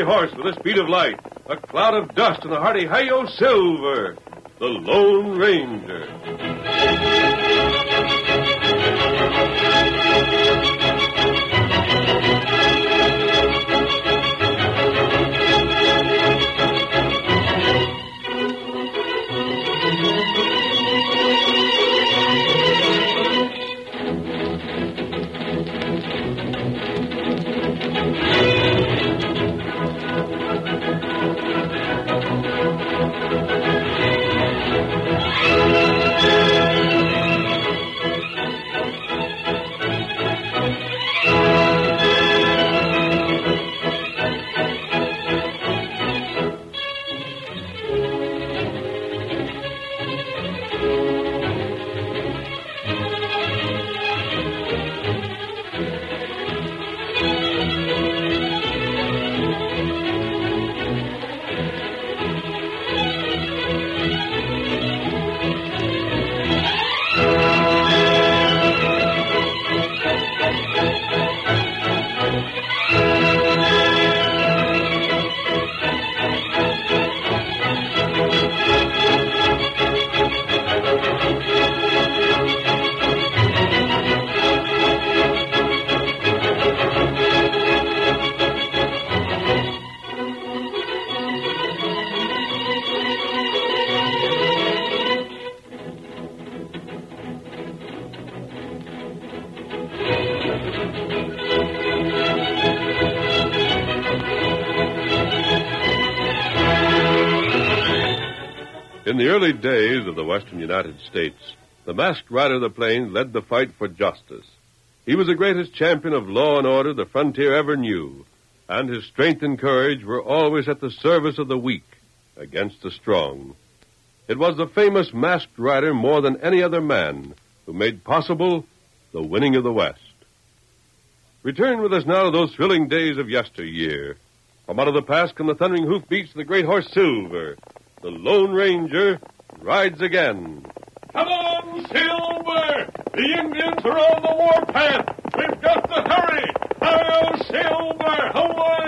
horse with the speed of light, a cloud of dust, and a hearty hi-yo silver, the Lone Ranger. The early days of the western United States, the masked rider of the plains led the fight for justice. He was the greatest champion of law and order the frontier ever knew, and his strength and courage were always at the service of the weak against the strong. It was the famous masked rider more than any other man who made possible the winning of the West. Return with us now to those thrilling days of yesteryear. From out of the past come the thundering hoofbeats of the great horse Silver. The Lone Ranger rides again. Come on, Silver! The Indians are on the warpath! We've got to hurry! Hi-yo, Silver! Away!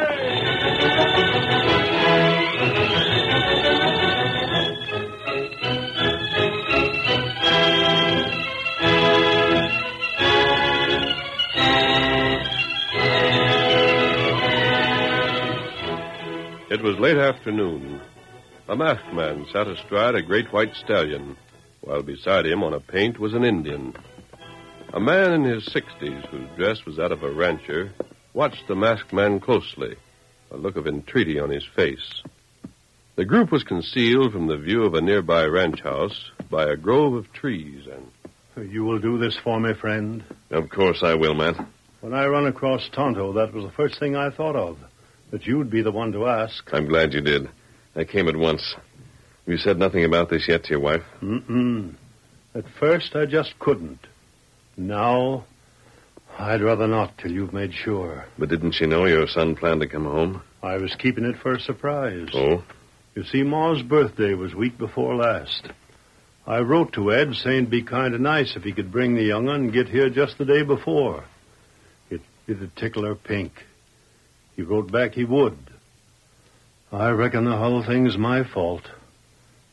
It was late afternoon. A masked man sat astride a great white stallion, while beside him on a paint was an Indian. A man in his sixties, whose dress was that of a rancher, watched the masked man closely, a look of entreaty on his face. The group was concealed from the view of a nearby ranch house by a grove of trees and. You will do this for me, friend? Of course I will, Matt. When I run across Tonto, that was the first thing I thought of. That you'd be the one to ask. I'm glad you did. I came at once. You said nothing about this yet to your wife? Mm-mm. At first, I just couldn't. Now, I'd rather not till you've made sure. But didn't she know your son planned to come home? I was keeping it for a surprise. Oh? You see, Ma's birthday was week before last. I wrote to Ed saying it'd be kind of nice if he could bring the young un and get here just the day before. It, it'd tickle her pink. He wrote back he would. I reckon the whole thing's my fault.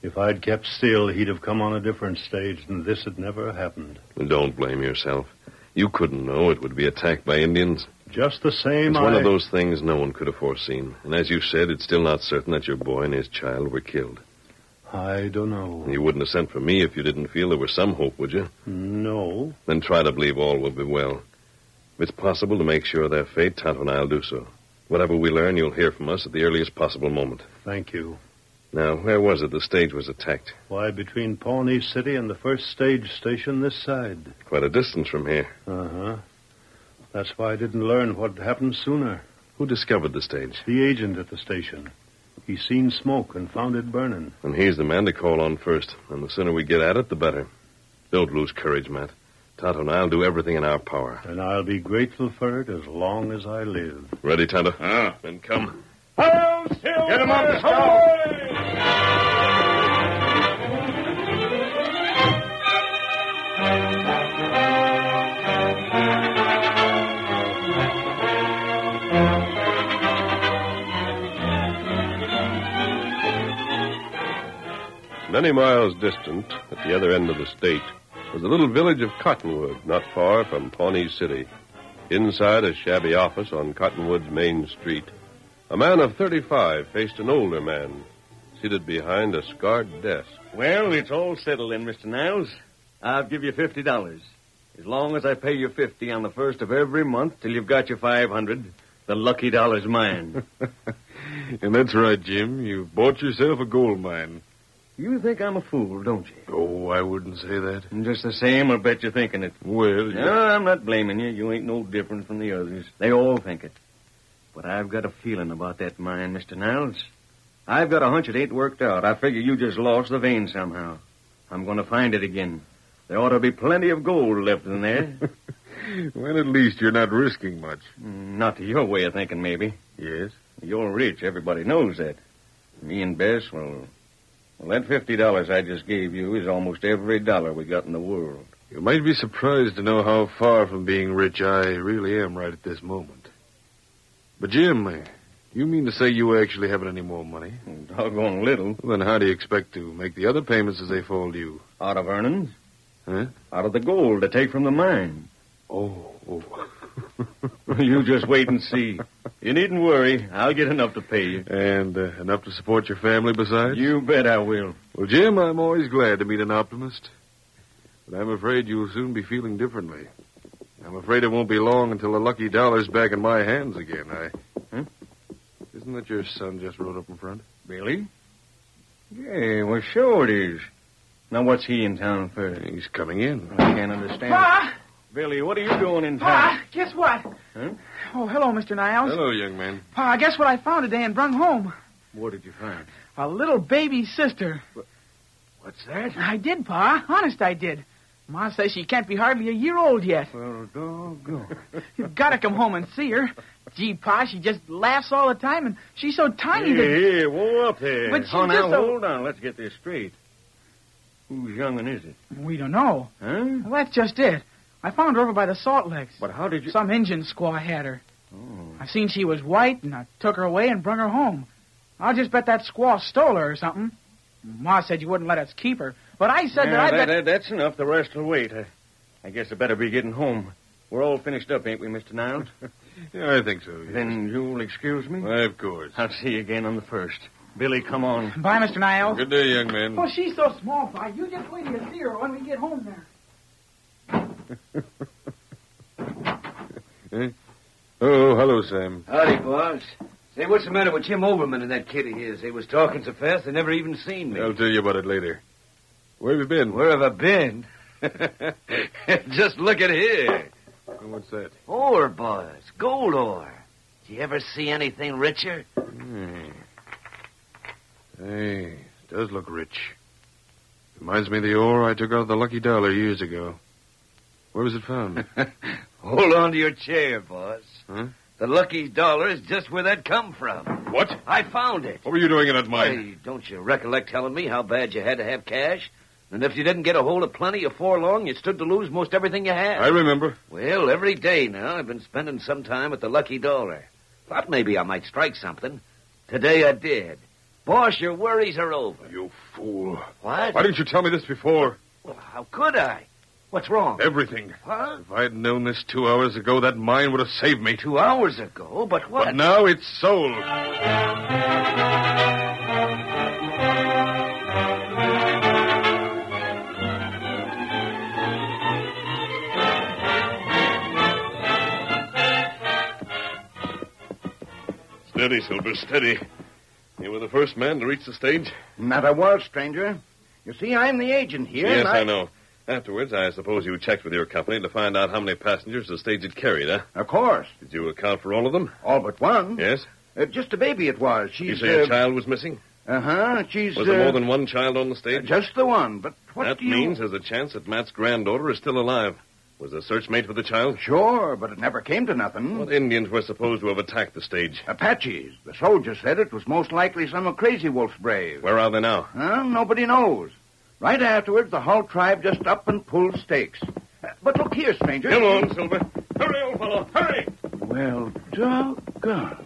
If I'd kept still, he'd have come on a different stage, and this had never happened. Don't blame yourself. You couldn't know it would be attacked by Indians. Just the same, It's I... one of those things no one could have foreseen. And as you said, it's still not certain that your boy and his child were killed. I don't know. You wouldn't have sent for me if you didn't feel there was some hope, would you? No. Then try to believe all will be well. If it's possible to make sure of their fate, Tonto and I'll do so. Whatever we learn, you'll hear from us at the earliest possible moment. Thank you. Now, where was it the stage was attacked? Why, between Pawnee City and the first stage station this side. Quite a distance from here. Uh huh. That's why I didn't learn what happened sooner. Who discovered the stage? The agent at the station. He seen smoke and found it burning. And he's the man to call on first. And the sooner we get at it, the better. Don't lose courage, Matt. Tonto and I'll do everything in our power. And I'll be grateful for it as long as I live. Ready, Tonto? Ah. Then come. Hello, still. Get him on the scout! Many miles distant, at the other end of the state, was the little village of Cottonwood, not far from Pawnee City. Inside a shabby office on Cottonwood's main street, a man of 35 faced an older man, seated behind a scarred desk. Well, it's all settled then, Mr. Niles. I'll give you fifty dollars. As long as I pay you fifty on the first of every month till you've got your five hundred, the lucky dollar's mine. and that's right, Jim. You've bought yourself a gold mine. You think I'm a fool, don't you? Oh, I wouldn't say that. And just the same, I'll bet you're thinking it. Well, No, I'm not blaming you. You ain't no different from the others. They all think it. But I've got a feeling about that mine, Mr. Niles. I've got a hunch it ain't worked out. I figure you just lost the vein somehow. I'm going to find it again. There ought to be plenty of gold left in there. well, at least you're not risking much. Mm, not to your way of thinking, maybe. Yes? You're rich. Everybody knows that. Me and Bess, well, well, that fifty dollars I just gave you is almost every dollar we got in the world. You might be surprised to know how far from being rich I really am right at this moment. But, Jim, uh, you mean to say you actually haven't any more money? Doggone little. Well, then how do you expect to make the other payments as they fall due? Out of earnings? Huh? Out of the gold to take from the mine. Oh, oh. you just wait and see. You needn't worry. I'll get enough to pay you. and uh, enough to support your family besides? You bet I will. Well, Jim, I'm always glad to meet an optimist. But I'm afraid you'll soon be feeling differently. I'm afraid it won't be long until the lucky dollar's back in my hands again. I. Huh? Isn't that your son just rode up in front? Billy? Yeah, well, sure it is. Now, what's he in town for? He's coming in. I can't understand. Pa! Billy, what are you doing in town? Pa, guess what? Huh? Oh, hello, Mr. Niles. Hello, young man. Pa, guess what I found today and brung home? What did you find? A little baby sister. What's that? I did, Pa. Honest, I did. Ma says she can't be hardly a year old yet. Well, doggone. You've got to come home and see her. Gee, Pa, she just laughs all the time, and she's so tiny Here, that... here, whoa up here. But she's oh, now, just a- hold on. Let's get this straight. Whose young'un is it? We don't know. Huh? Well, that's just it. I found her over by the Salt Licks. But how did you... Some Injun squaw had her. Oh. I seen she was white, and I took her away and brung her home. I'll just bet that squaw stole her or something. Ma said you wouldn't let us keep her, but I said Yeah, that I that, bet... that- that's enough. The rest will wait. I, I guess I better be getting home. We're all finished up, ain't we, Mr. Niles? Yeah, I think so. yes. then you'll excuse me? Why, of course. I'll see you again on the first. Billy, come on. Bye, Mr. Niles. Good day, young man. Oh, she's so small, Pa. You just wait till you see her when we get home there. Oh, hello, Sam. Howdy, boss. Say, what's the matter with Jim Overman and that kid of his? They was talking so fast they never even seen me. I'll tell you about it later. Where have you been? Where have I been? Just look at here. What's that? Ore, boss. Gold ore. Did you ever see anything richer? Hmm. Hey, it does look rich. Reminds me of the ore I took out of the Lucky Dollar years ago. Where was it found? Hold on to your chair, boss. Huh? The lucky dollar is just where that come from. what? I found it. What were you doing in that mine? Hey, don't you recollect telling me how bad you had to have cash? And if you didn't get a hold of plenty afore long, you stood to lose most everything you had. I remember. Well, every day now I've been spending some time at the Lucky Dollar. Thought maybe I might strike something. Today I did. Boss, your worries are over. You fool. What? Why didn't you tell me this before? Well, how could I? What's wrong? Everything. Huh? If I'd known this two hours ago, that mine would have saved me. Two hours ago, but what? But now it's sold. Steady, Silver, steady. You were the first man to reach the stage? Not a word, stranger. You see, I'm the agent here. yes, and I... know. Afterwards, I suppose you checked with your company to find out how many passengers the stage had carried, huh? Of course. Did you account for all of them? All but one. Yes? Uh, just a baby it was. You She's. say uh, a child was missing? Uh-huh. She's. Was uh, there more than one child on the stage? Just the one. But what that do you... means there's a chance that Matt's granddaughter is still alive. Was the search made for the child? Sure, but it never came to nothing. What Indians were supposed to have attacked the stage? Apaches. The soldiers said it was most likely some of Crazy Wolf's brave. Where are they now? Huh? Nobody knows. Right afterwards, the whole tribe just up and pulled stakes. Uh, but look here, stranger. Come on, Silver. Hurry, old fellow. Hurry. Well, doggone.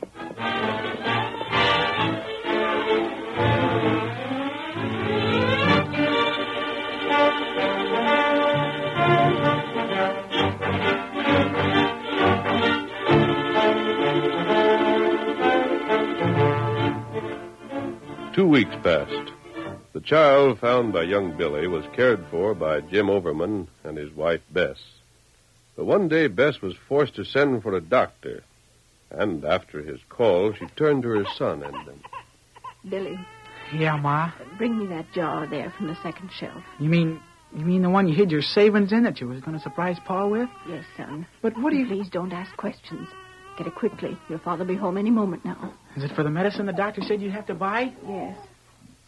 Two weeks passed. The child found by young Billy was cared for by Jim Overman and his wife Bess. But one day Bess was forced to send for a doctor. And after his call, she turned to her son and Billy, Yeah, Ma. bring me that jar there from the second shelf. You mean you mean the one you hid your savings in that you was going to surprise Pa with? Yes, son. But what do you? Please don't ask questions. Get it quickly. Your father will be home any moment now. Is it for the medicine the doctor said you'd have to buy? Yes.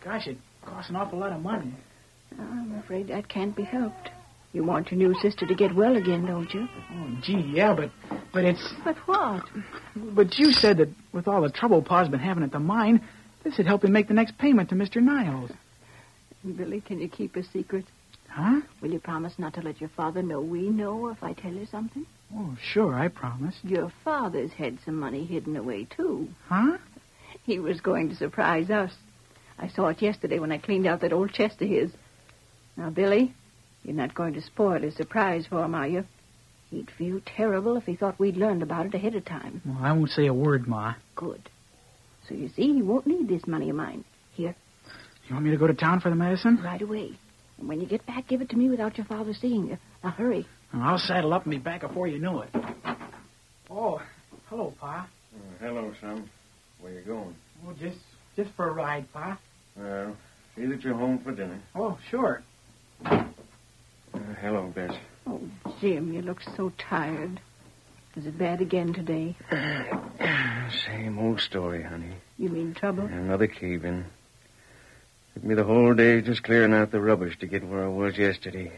Gosh, it costs an awful lot of money. Oh, I'm afraid that can't be helped. You want your new sister to get well again, don't you? Oh, gee, yeah, but but it's But what? but you said that with all the trouble Pa's been having at the mine, this would help him make the next payment to Mr. Niles. Billy, can you keep a secret? Huh? Will you promise not to let your father know we know if I tell you something? Oh, sure, I promise. Your father's had some money hidden away, too. Huh? He was going to surprise us. I saw it yesterday when I cleaned out that old chest of his. Now, Billy, you're not going to spoil his surprise for him, are you? He'd feel terrible if he thought we'd learned about it ahead of time. Well, I won't say a word, Ma. Good. So you see, he won't need this money of mine. Here, You want me to go to town for the medicine? right away. And when you get back, give it to me without your father seeing you. Now, hurry. I'll saddle up and be back before you know it. Oh, hello, Pa. Uh, hello, son. Where you going? Oh, just just for a ride, Pa. Well, see that you're home for dinner. Oh, sure. Uh, hello, Bess. Oh, Jim, you look so tired. Is it bad again today? Same old story, honey. You mean trouble? Another cave-in. Took me the whole day just clearing out the rubbish to get where I was yesterday.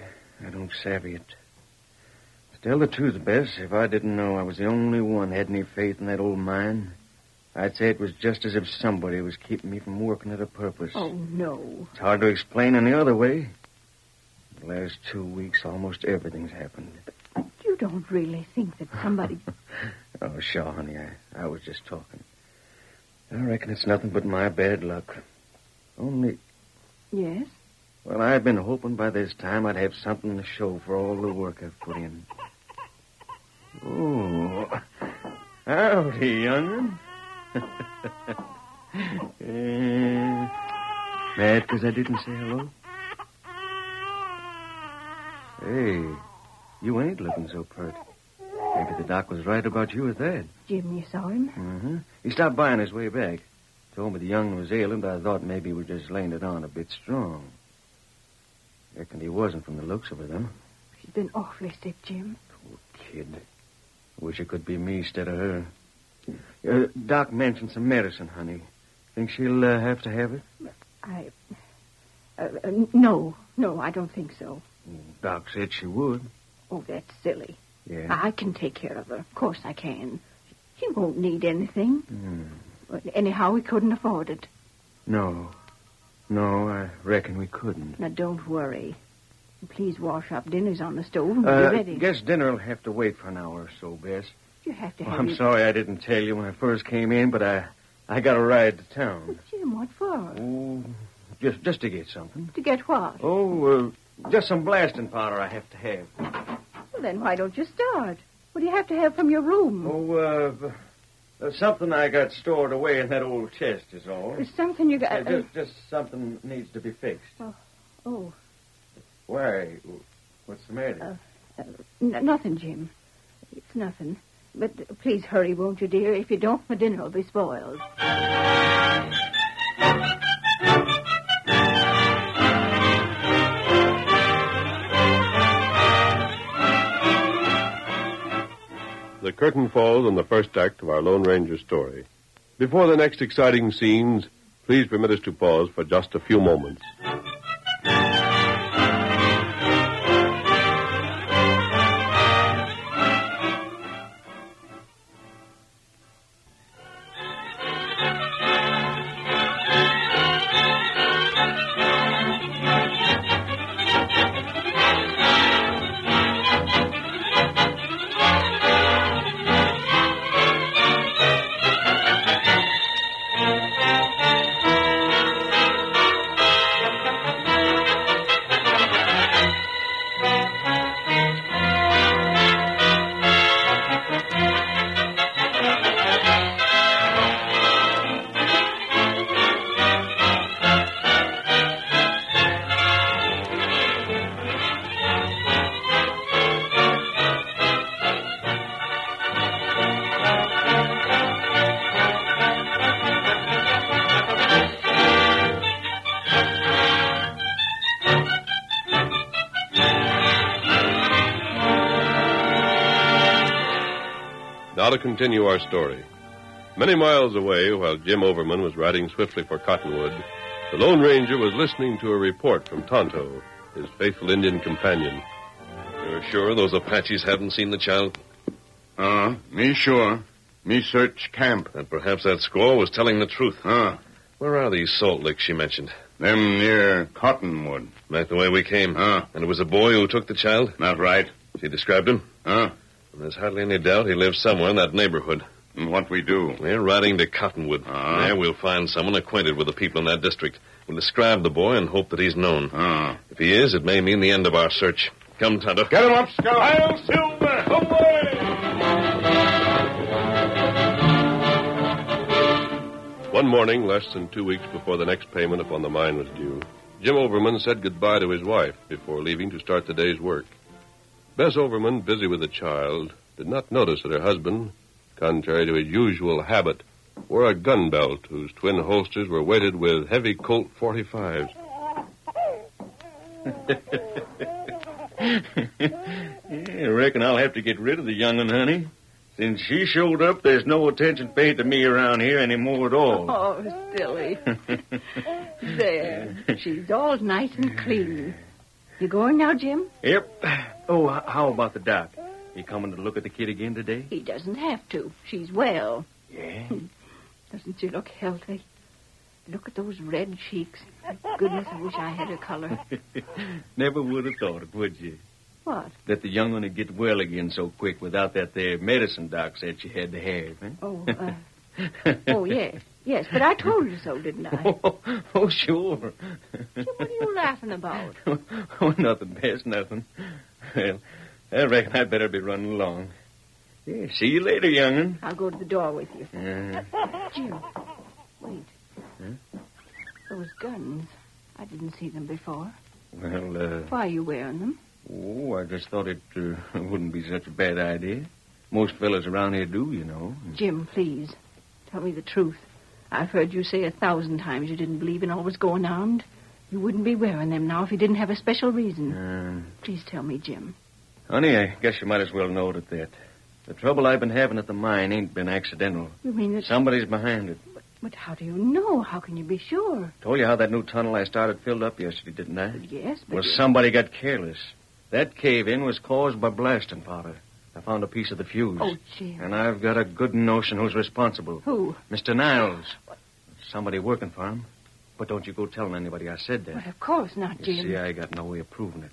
I don't savvy it. To tell the truth, Bess, if I didn't know I was the only one had any faith in that old mine, I'd say it was just as if somebody was keeping me from working at a purpose. Oh, no. It's hard to explain any other way. The last two weeks, almost everything's happened. You don't really think that somebody. Oh, sure, honey. I, I was just talking. I reckon it's nothing but my bad luck. Only, yes? well, I've been hoping by this time I'd have something to show for all the work I've put in. Oh, howdy, young'un. Mad because I didn't say hello? Hey, you ain't looking so pert. Maybe the doc was right about you at that. Jim, you saw him? Mm-hmm. He stopped by on his way back. Told me the young was ailing, but I thought maybe he was just laying it on a bit strong. Reckon he wasn't from the looks of her, though. She's been awfully sick, Jim. Poor kid. Wish it could be me instead of her. Uh, Doc mentioned some medicine, honey. Think she'll uh, have to have it? I. Uh, uh, no, no, I don't think so. Doc said she would. Oh, that's silly. Yeah. I can take care of her. Of course I can. She won't need anything. Hmm. But anyhow, we couldn't afford it. No. No, I reckon we couldn't. Now, don't worry. Please wash up. Dinner's on the stove and Uh, be ready. guess dinner'll have to wait for an hour or so, Bess. You have to Well, have I'm your- sorry I didn't tell you when I first came in, but I I got a ride to town. Jim, what for? Oh, just just to get something. To get what? Oh, uh, just some blasting powder I have to have. Well, then why don't you start? What do you have to have from your room? Oh, uh, uh, something I got stored away in that old chest is all. Something you got. Uh, just just something needs to be fixed. oh, oh. Why? What's the matter? n- nothing, Jim. It's nothing. But please hurry, won't you, dear? If you don't, my dinner will be spoiled. The curtain falls on the first act of our Lone Ranger story. Before the next exciting scenes, please permit us to pause for just a few moments. Now to continue our story. Many miles away, while Jim Overman was riding swiftly for Cottonwood, the Lone Ranger was listening to a report from Tonto, his faithful Indian companion. You're sure those Apaches haven't seen the child? Uh, me sure. Me search camp. And perhaps that squaw was telling the truth. Huh. Where are these salt licks she mentioned? Them near Cottonwood. Back the way we came. Huh. And it was a boy who took the child? Not right. She described him? Huh? And there's hardly any doubt he lives somewhere in that neighborhood. And what we do? We're riding to Cottonwood. Uh-huh. There we'll find someone acquainted with the people in that district. We'll describe the boy and hope that he's known. Huh. If he is, it may mean the end of our search. Come, Tonto. Get him up, Scout. I'll Silver, away! One morning, less than two weeks before the next payment upon the mine was due, Jim Overman said goodbye to his wife before leaving to start the day's work. Bess Overman, busy with the child, did not notice that her husband, contrary to his usual habit, wore a gun belt whose twin holsters were weighted with heavy Colt 45s. yeah, I reckon I'll have to get rid of the young'un, honey. Since she showed up, there's no attention paid to me around here anymore at all. Oh, silly. there. She's all nice and clean. You going now, Jim? Yep. Oh, how about the doc? He coming to look at the kid again today? He doesn't have to. She's well. Yeah. Doesn't she look healthy? Look at those red cheeks. My goodness, I wish I had her color. Never would have thought it, would you? What? That the young one would get well again so quick without that there medicine doc said she had to have, eh? Oh, uh, oh, yes. Yes, but I told you so, didn't I? oh, oh, sure. Jim, what are you laughing about? oh, nothing, Bess, nothing. Well, I reckon I'd better be running along. Yeah, see you later, young'un. I'll go to the door with you. Uh, Jim, wait. Those guns. I didn't see them before. well, uh, Why are you wearing them? oh, I just thought it uh, wouldn't be such a bad idea. Most fellas around here do, you know. Jim, please. Tell me the truth. I've heard you say a thousand times you didn't believe in always going armed. You wouldn't be wearing them now if you didn't have a special reason. Uh, Please tell me, Jim. honey, I guess you might as well know it that. The trouble I've been having at the mine ain't been accidental. You mean that... Somebody's behind it. But how do you know? How can you be sure? Told you how that new tunnel I started filled up yesterday, didn't I? Yes, but... Well, somebody got careless. That cave-in was caused by blasting powder. I found a piece of the fuse. Oh, Jim. And I've got a good notion who's responsible. Who? Mr. Niles. Somebody working for him. But don't you go telling anybody I said that. Well, of course not, You Jim. see, I got no way of proving it.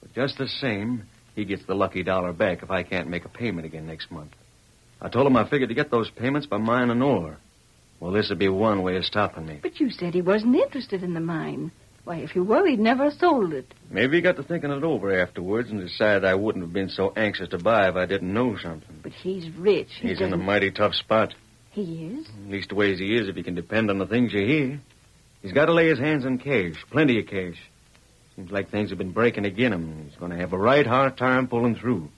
But just the same, he gets the lucky dollar back if I can't make a payment again next month. I told him I figured to get those payments by mine and ore. Well, this would be one way of stopping me. But you said he wasn't interested in the mine. Why, if he were, he'd never have sold it. Maybe he got to thinking it over afterwards and decided I wouldn't have been so anxious to buy if I didn't know something. But he's rich. He He's in a mighty tough spot. He is? Leastways he is if he can depend on the things you hear. He's got to lay his hands on cash, plenty of cash. Seems like things have been breaking again him. He's going to have a right hard time pulling through.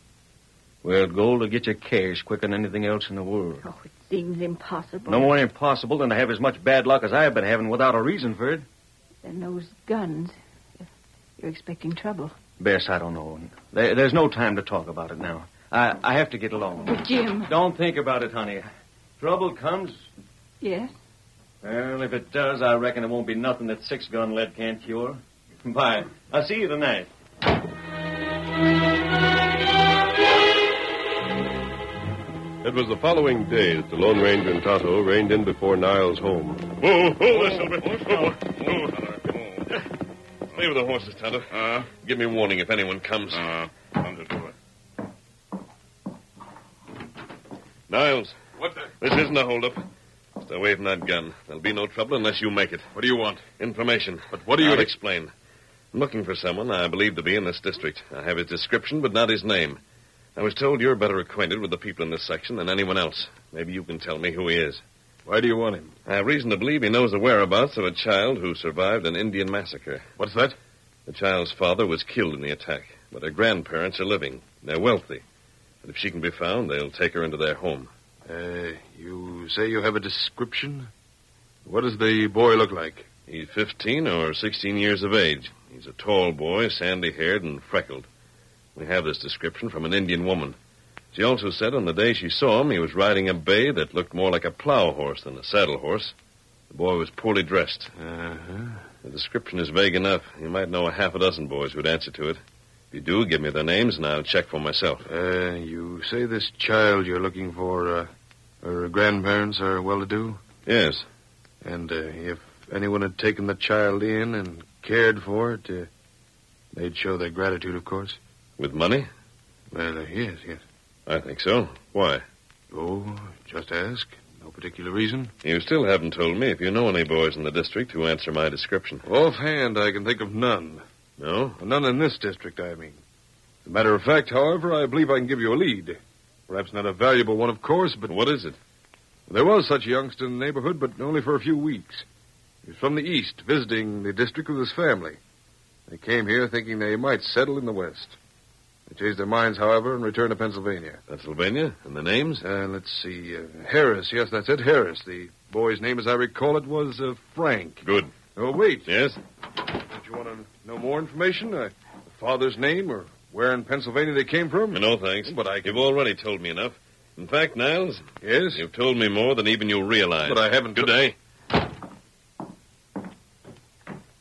Well, gold will get you cash quicker than anything else in the world. Oh, it seems impossible. No more impossible than to have as much bad luck as I've been having without a reason for it. Then those guns. You're expecting trouble. Bess, I don't know. There, there's no time to talk about it now. I, I have to get along. But, Jim. Don't think about it, honey. Trouble comes. Yes? Well, if it does, I reckon it won't be nothing that six gun lead can't cure. Bye. I'll see you tonight. It was the following day that the Lone Ranger and Tonto reined in before Niles' home. Whoa, whoa, there, Silver. Whoa, whoa, whoa. Stay with the horses, Tonto. Uh, Give me warning if anyone comes. uh, come to do it. Niles, What the? this isn't a holdup. Stay away from that gun. There'll be no trouble unless you make it. What do you want? Information. But what are you... I'll explain. I'm looking for someone I believe to be in this district. I have his description, but not his name. I was told you're better acquainted with the people in this section than anyone else. Maybe you can tell me who he is. Why do you want him? I have reason to believe he knows the whereabouts of a child who survived an Indian massacre. What's that? The child's father was killed in the attack, but her grandparents are living. They're wealthy. And if she can be found, they'll take her into their home. Uh, you say you have a description? What does the boy look like? He's 15 or 16 years of age. He's a tall boy, sandy haired and freckled. We have this description from an Indian woman. She also said on the day she saw him, he was riding a bay that looked more like a plow horse than a saddle horse. The boy was poorly dressed. Uh-huh. The description is vague enough. You might know a half a dozen boys who'd answer to it. If you do, give me their names and I'll check for myself. Uh, you say this child you're looking for, uh, her grandparents are well-to-do? Yes. And uh, if anyone had taken the child in and cared for it, uh, they'd show their gratitude, of course. With money? Well, uh, yes, yes. I think so. Why? Oh, just ask. No particular reason. You still haven't told me if you know any boys in the district who answer my description. Offhand, I can think of none. No? None in this district, I mean. As a matter of fact, however, I believe I can give you a lead. Perhaps not a valuable one, of course, but What is it? there was such a youngster in the neighborhood, but only for a few weeks. He was from the east, visiting the district with his family. They came here thinking they might settle in the west. They changed their minds, however, and returned to Pennsylvania. Pennsylvania? And the names? Uh, let's see. Uh, Harris. Yes, that's it. Harris. The boy's name, as I recall it, was uh, Frank. Good. Oh, wait. Yes? Don't you want to know more information? Uh, the father's name or where in Pennsylvania they came from? No, thanks. But I You've already told me enough. In fact, Niles, Yes? you've told me more than even you realize. But I haven't... Good day.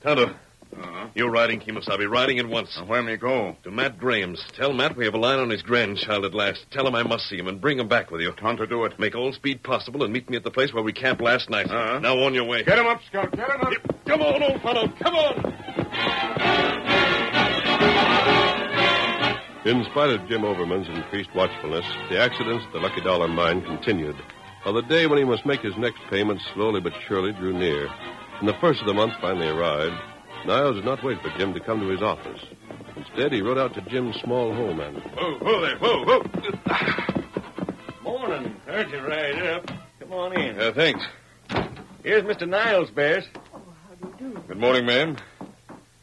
Tonto, Uh-huh. you're riding Kemosabe. Riding at once. Where may go? To Matt Graham's. Tell Matt we have a line on his grandchild at last. Tell him I must see him and bring him back with you. Tonto, do it. Make all speed possible and meet me at the place where we camped last night. Uh-huh. Now on your way. Get him up, Scout. Get him up. Come on, old fellow. Come on. In spite of Jim Overman's increased watchfulness, the accidents at the Lucky Dollar mine continued. While the day when he must make his next payment slowly but surely drew near, and the first of the month finally arrived, Niles did not wait for Jim to come to his office. Instead, he rode out to Jim's small home and Whoa, whoa there. Whoa, whoa. Morning. Heard you right up. Come on in. Uh, thanks. Here's Mr. Niles, Bess. Oh, how do you do? Good morning, ma'am.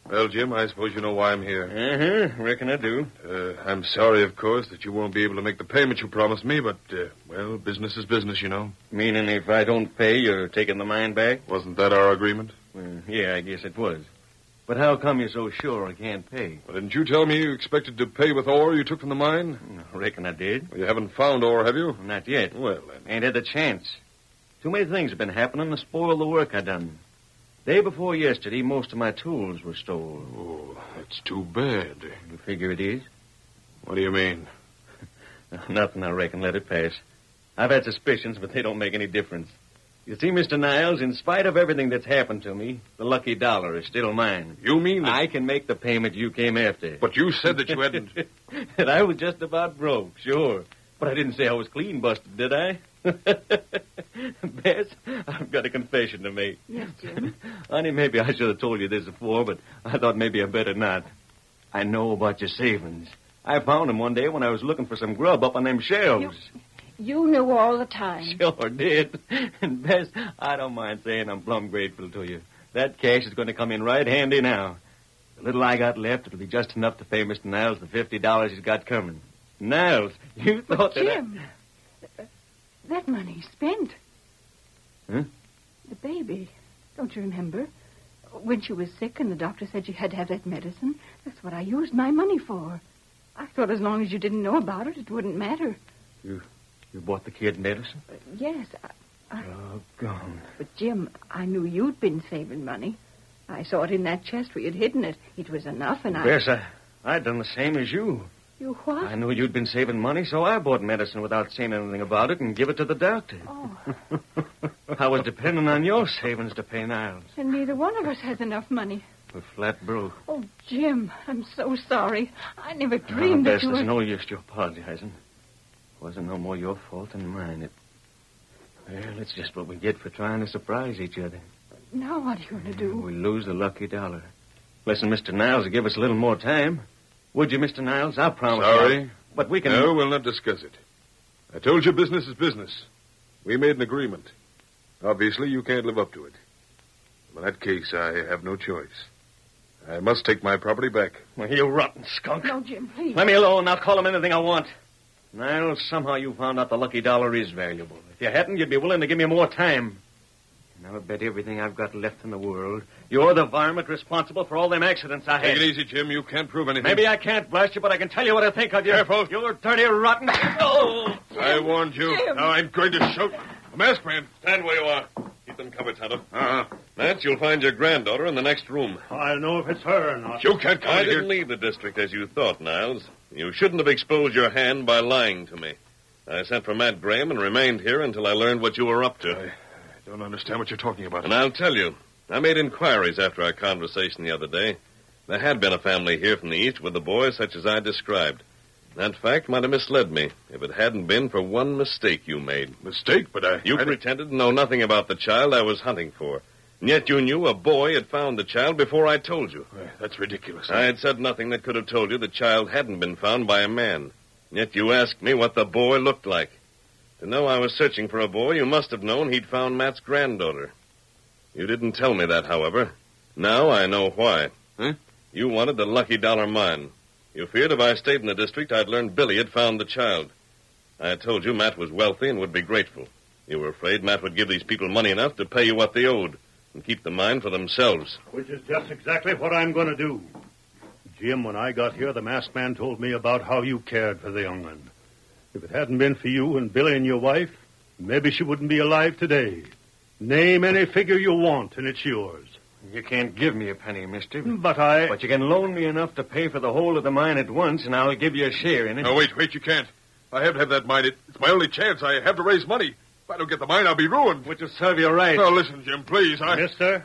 Well, Jim, I suppose you know why I'm here. Uh-huh. Reckon I do. Uh, I'm sorry, of course, that you won't be able to make the payment you promised me, but, uh, well, business is business, you know. Meaning if I don't pay, you're taking the mine back? Wasn't that our agreement? Well, yeah, I guess it was. But how come you're so sure I can't pay? Well, didn't you tell me you expected to pay with ore you took from the mine? Mm, I reckon I did. Well, you haven't found ore, have you? Not yet. Well, then. Ain't had a chance. Too many things have been happening to spoil the work I done. Day before yesterday, most of my tools were stolen. Oh, that's too bad. You figure it is? What do you mean? Nothing, I reckon. Let it pass. I've had suspicions, but they don't make any difference. You see, Mr. Niles, in spite of everything that's happened to me, the lucky dollar is still mine. You mean that... I can make the payment you came after. But you said that you hadn't... and I was just about broke, sure. But I didn't say I was clean busted, did I? Bess, I've got a confession to make. Yes, Jim. Honey, maybe I should have told you this before, but I thought maybe I better not. I know about your savings. I found them one day when I was looking for some grub up on them shelves. You knew all the time. Sure did. And Bess, I don't mind saying I'm plumb grateful to you. That cash is going to come in right handy now. The little I got left, it'll be just enough to pay Mr. Niles the fifty dollars he's got coming. Niles, you But thought that I- Jim, that money's spent. Huh? The baby. Don't you remember? When she was sick and the doctor said she had to have that medicine, that's what I used my money for. I thought as long as you didn't know about it, it wouldn't matter. You bought the kid medicine? But yes, I, Oh, gone. but Jim, I knew you'd been saving money. I saw it in that chest where you'd hidden it. It was enough, and I. Yes, I, I'd done the same as you. You what? I knew you'd been saving money, so I bought medicine without saying anything about it and give it to the doctor. Oh, I was depending on your savings to pay Niles. and neither one of us has enough money. We're flat broke. Oh, Jim, I'm so sorry. I never Oh, dreamed Bess, that you there's were. no use to apologizing. It wasn't no more your fault than mine. It. Well, it's just what we get for trying to surprise each other. Now what are you going to do? We lose the lucky dollar. Listen, Mr. Niles, will give us a little more time. Would you, Mr. Niles? I promise. Sorry? you. But we can. No, we'll not discuss it. I told you business is business. We made an agreement. Obviously, you can't live up to it. In that case, I have no choice. I must take my property back. Well, you rotten skunk. No, Jim, please. Let me alone. I'll call him anything I want. Niles, somehow you found out the lucky dollar is valuable. If you hadn't, you'd be willing to give me more time. I'll bet everything I've got left in the world. You're the varmint responsible for all them accidents I had. Take it easy, Jim. You can't prove anything. Maybe I can't blast you, but I can tell you what I think of you. Careful. You're dirty, rotten. Oh! I warned you. Now I'm going to shoot. A masked man. Stand where you are. Keep them covered, Tonto. Uh-huh. Matt, you'll find your granddaughter in the next room. I'll know if it's her or not. You can't come I in here. didn't leave the district as you thought, Niles. You shouldn't have exposed your hand by lying to me. I sent for Matt Graham and remained here until I learned what you were up to. I don't understand what you're talking about. And I'll tell you, I made inquiries after our conversation the other day. There had been a family here from the east with a boy such as I described. That fact might have misled me if it hadn't been for one mistake you made. Mistake, but I. You I pretended to know nothing about the child I was hunting for. And yet you knew a boy had found the child before I told you. That's ridiculous. I had said nothing that could have told you the child hadn't been found by a man. And yet you asked me what the boy looked like. To know I was searching for a boy, you must have known he'd found Matt's granddaughter. You didn't tell me that, however. Now I know why. Huh? You wanted the lucky dollar mine. You feared if I stayed in the district, I'd learn Billy had found the child. I told you Matt was wealthy and would be grateful. You were afraid Matt would give these people money enough to pay you what they owed and keep the mine for themselves. Which is just exactly what I'm going to do. Jim, when I got here, the masked man told me about how you cared for the young one. If it hadn't been for you and Billy and your wife, maybe she wouldn't be alive today. Name any figure you want, and it's yours. You can't give me a penny, mister. But I. But you can loan me enough to pay for the whole of the mine at once, and I'll give you a share in it. No, wait, wait, you can't. I have to have that mine. It's my only chance. I have to raise money. If I don't get the mine, I'll be ruined. Which will serve you right. Now, listen, Jim, please. I. Mister,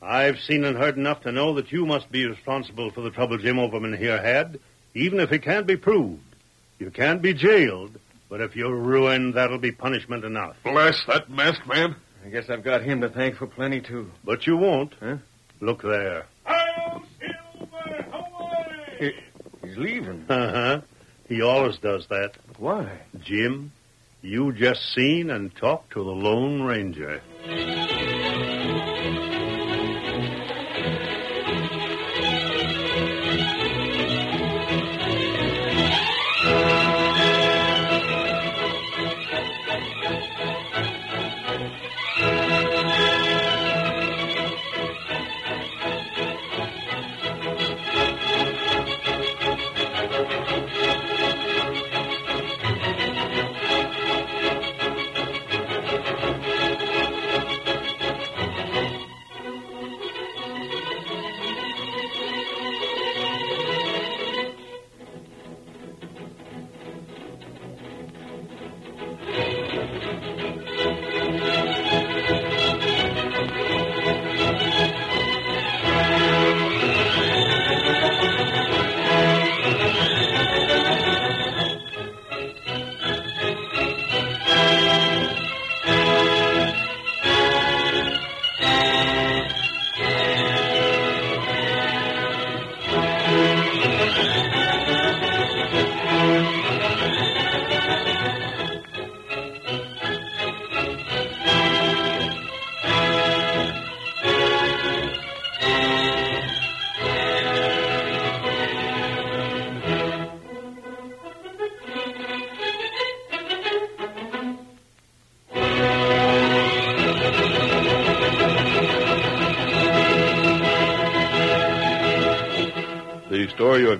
I've seen and heard enough to know that you must be responsible for the trouble Jim Overman here had, even if it can't be proved. You can't be jailed, but if you're ruined, that'll be punishment enough. Bless that masked man. I guess I've got him to thank for plenty, too. But you won't. Huh? Look there. Hail Silver! Away! He's leaving. Uh-huh. He always does that. Why? Jim, you just seen and talked to the Lone Ranger.